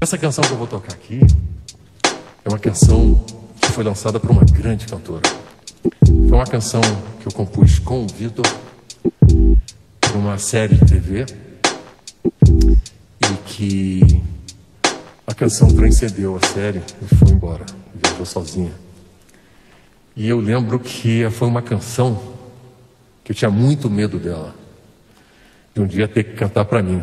Essa canção que eu vou tocar aqui é uma canção que foi lançada por uma grande cantora. Foi uma canção que eu compus com o Vitor para uma série de TV e que a canção transcendeu a série e foi embora, viajou sozinha. E eu lembro que foi uma canção que eu tinha muito medo dela, de um dia ter que cantar para mim.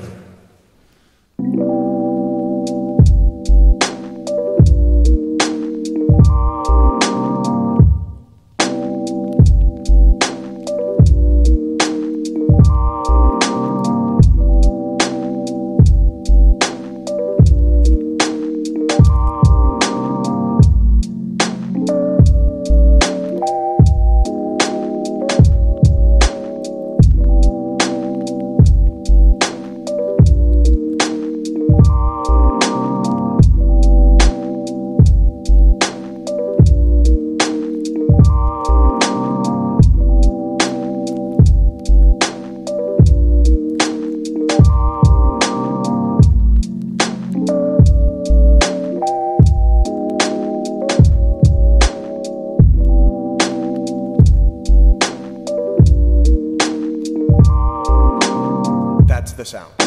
this out.